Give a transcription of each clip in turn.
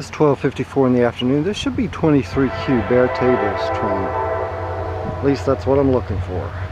It's 12.54 in the afternoon. This should be 23Q Bare Tables train. At least that's what I'm looking for.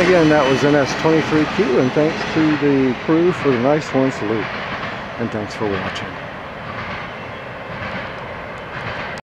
And again, that was NS23Q, and thanks to the crew for the nice one salute. And thanks for watching.